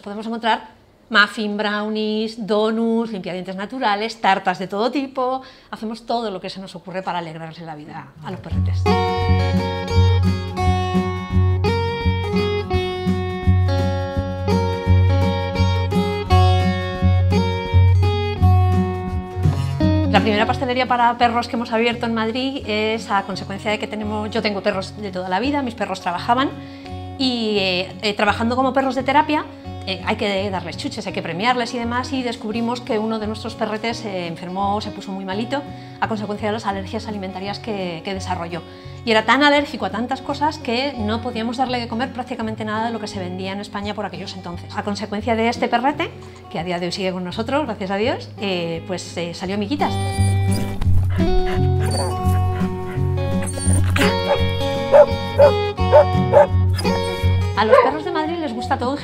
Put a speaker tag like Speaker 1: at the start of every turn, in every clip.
Speaker 1: Podemos encontrar muffin, brownies, donuts, limpiadientes naturales, tartas de todo tipo. Hacemos todo lo que se nos ocurre para alegrarle la vida a los perretes. La primera pastelería para perros que hemos abierto en Madrid es a consecuencia de que tenemos, yo tengo perros de toda la vida, mis perros trabajaban y eh, eh, trabajando como perros de terapia eh, hay que darles chuches, hay que premiarles y demás y descubrimos que uno de nuestros perretes se enfermó, se puso muy malito a consecuencia de las alergias alimentarias que, desarrolló. Y era tan alérgico a tantas cosas que no podíamos darle de comer prácticamente nada de lo que se vendía en España por aquellos entonces. A consecuencia de este perrete, que a día de hoy sigue con nosotros, gracias a Dios, eh, pues eh, salió amiguitas.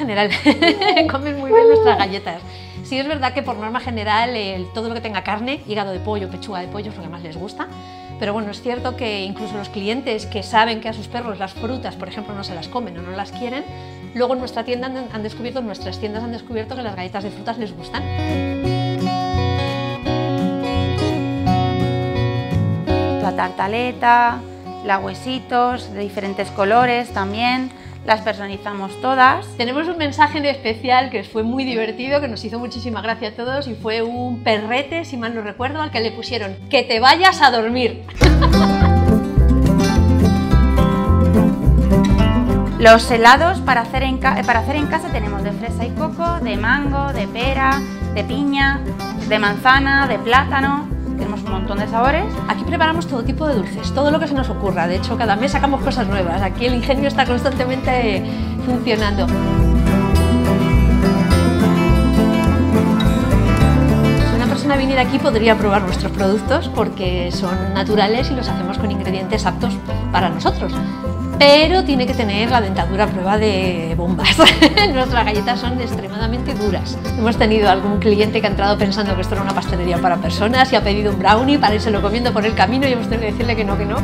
Speaker 1: General, comen muy bien nuestras galletas. Sí es verdad que por norma general todo lo que tenga carne, hígado de pollo, pechuga de pollo es lo que más les gusta, pero bueno, es cierto que incluso los clientes que saben que a sus perros las frutas, por ejemplo, no se las comen o no las quieren, luego en nuestra tienda han, descubierto, nuestras tiendas han descubierto que las galletas de frutas les gustan.
Speaker 2: La tartaleta, la huesitos de diferentes colores también, las personalizamos todas.
Speaker 1: Tenemos un mensaje especial que fue muy divertido, que nos hizo muchísima gracia a todos y fue un perrete, si mal no recuerdo, al que le pusieron que te vayas a dormir.
Speaker 2: Los helados para hacer, en para hacer en casa tenemos de fresa y coco, de mango, de pera, de piña, de manzana, de plátano tenemos un montón de sabores.
Speaker 1: Aquí preparamos todo tipo de dulces, todo lo que se nos ocurra. De hecho, cada mes sacamos cosas nuevas. Aquí el ingenio está constantemente funcionando. Persona viniera aquí podría probar nuestros productos porque son naturales y los hacemos con ingredientes aptos para nosotros pero tiene que tener la dentadura a prueba de bombas. Nuestras galletas son extremadamente duras. Hemos tenido algún cliente que ha entrado pensando que esto era una pastelería para personas y ha pedido un brownie para irse lo comiendo por el camino y hemos tenido que decirle que no, que no.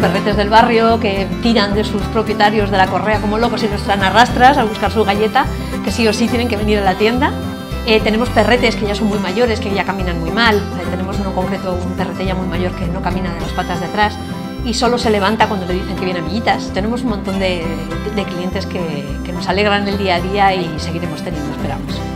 Speaker 1: perretes del barrio que tiran de sus propietarios de la correa como locos y nos traen arrastras a buscar su galleta, que sí o sí tienen que venir a la tienda. Eh, tenemos perretes que ya son muy mayores, que ya caminan muy mal. Eh, tenemos uno concreto, un perrete ya muy mayor que no camina de las patas de atrás y solo se levanta cuando le dicen que viene amiguitas. Tenemos un montón de, clientes que, que nos alegran el día a día y seguiremos teniendo, esperamos.